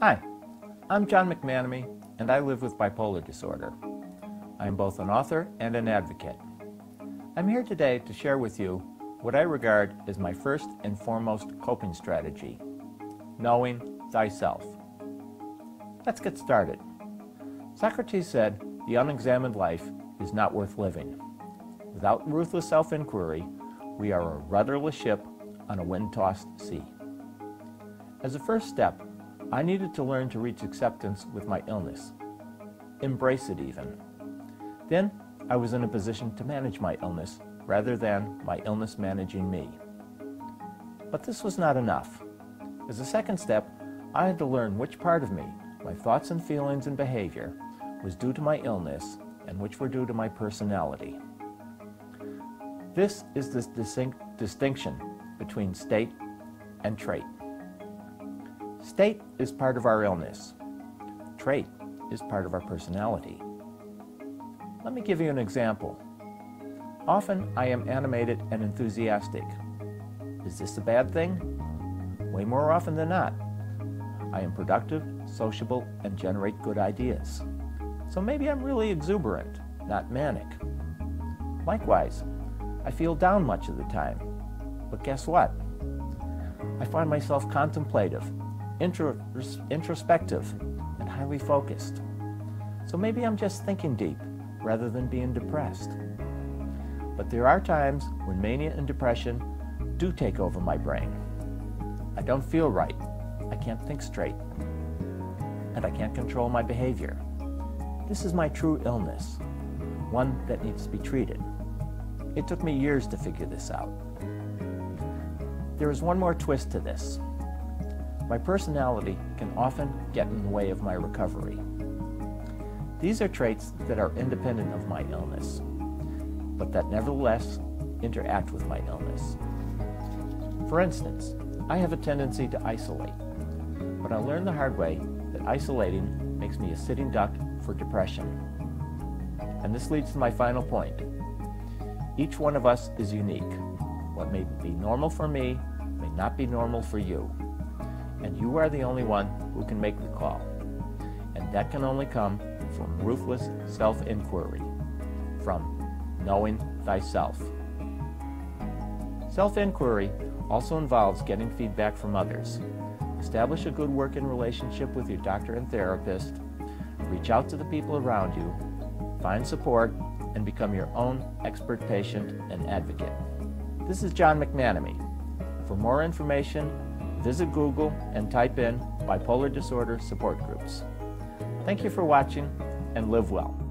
Hi, I'm John McManamy, and I live with bipolar disorder. I am both an author and an advocate. I'm here today to share with you what I regard as my first and foremost coping strategy knowing thyself. Let's get started. Socrates said, The unexamined life is not worth living. Without ruthless self inquiry, we are a rudderless ship on a wind tossed sea. As a first step, I needed to learn to reach acceptance with my illness, embrace it even. Then I was in a position to manage my illness rather than my illness managing me. But this was not enough. As a second step, I had to learn which part of me, my thoughts and feelings and behavior, was due to my illness and which were due to my personality. This is the distinct distinction between state and trait. State is part of our illness. Trait is part of our personality. Let me give you an example. Often I am animated and enthusiastic. Is this a bad thing? Way more often than not. I am productive, sociable, and generate good ideas. So maybe I'm really exuberant, not manic. Likewise, I feel down much of the time. But guess what? I find myself contemplative, intro introspective, and highly focused. So maybe I'm just thinking deep rather than being depressed. But there are times when mania and depression do take over my brain. I don't feel right. I can't think straight. And I can't control my behavior. This is my true illness, one that needs to be treated. It took me years to figure this out. There is one more twist to this. My personality can often get in the way of my recovery. These are traits that are independent of my illness, but that nevertheless interact with my illness. For instance, I have a tendency to isolate, but I learned the hard way that isolating makes me a sitting duck for depression. And this leads to my final point. Each one of us is unique. What may be normal for me may not be normal for you. And you are the only one who can make the call. And that can only come from ruthless self inquiry, from knowing thyself. Self inquiry also involves getting feedback from others. Establish a good working relationship with your doctor and therapist. Reach out to the people around you. Find support and become your own expert patient and advocate. This is John McManamy. For more information, visit Google and type in bipolar disorder support groups. Thank you for watching and live well.